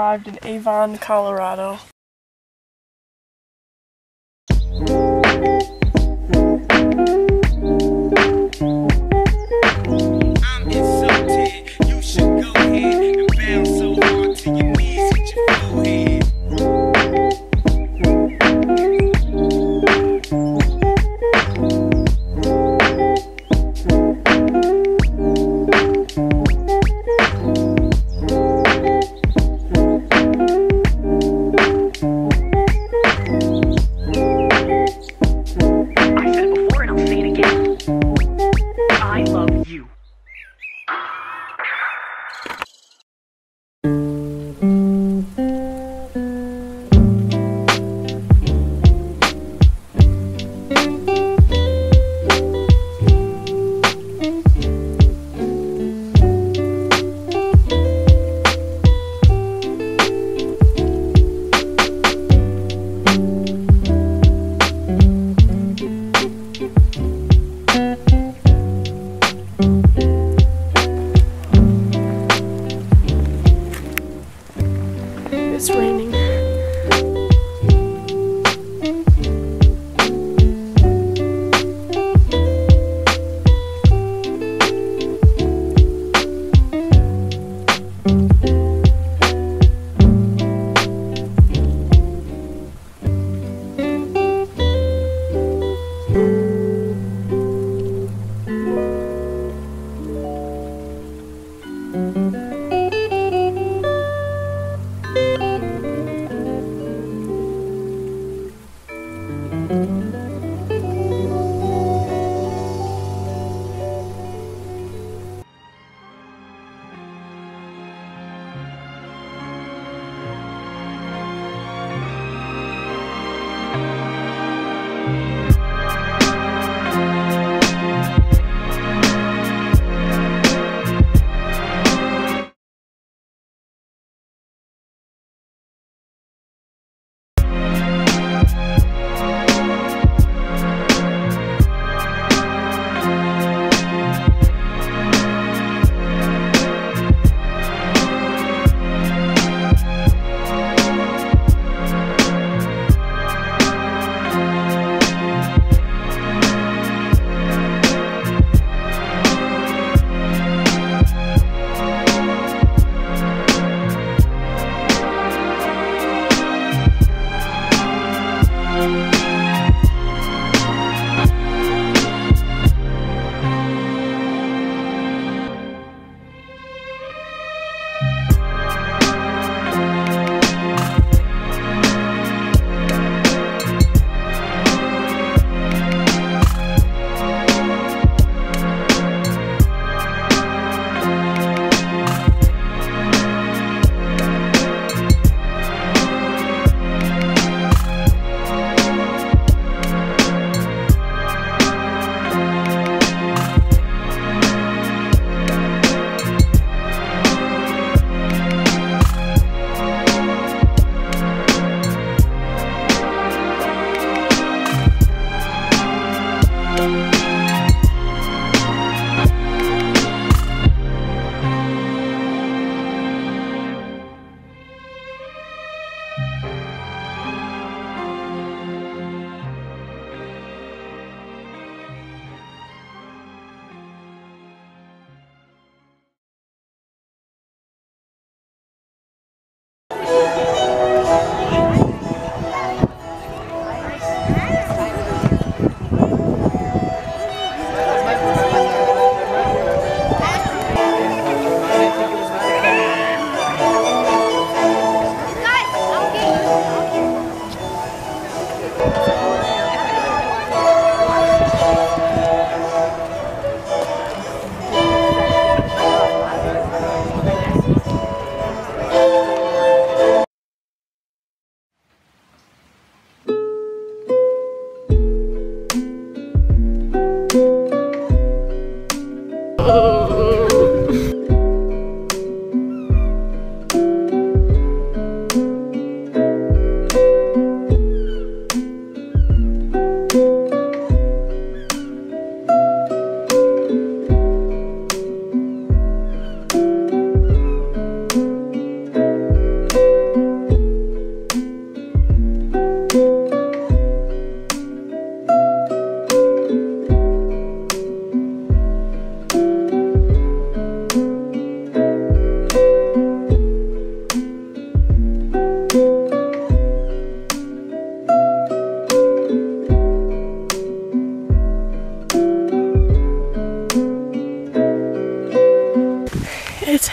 Arrived in Avon, Colorado. it's raining.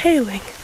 Exhaling.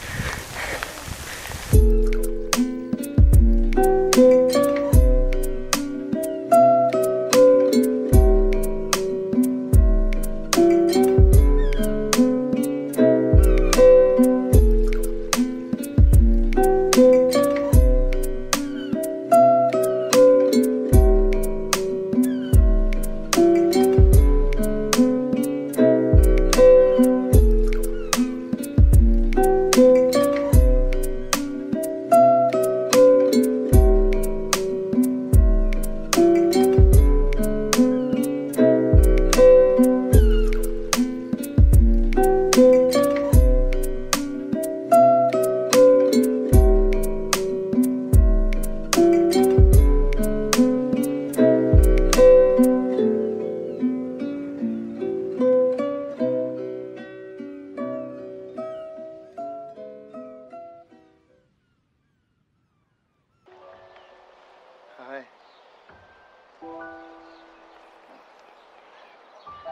Are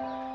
you?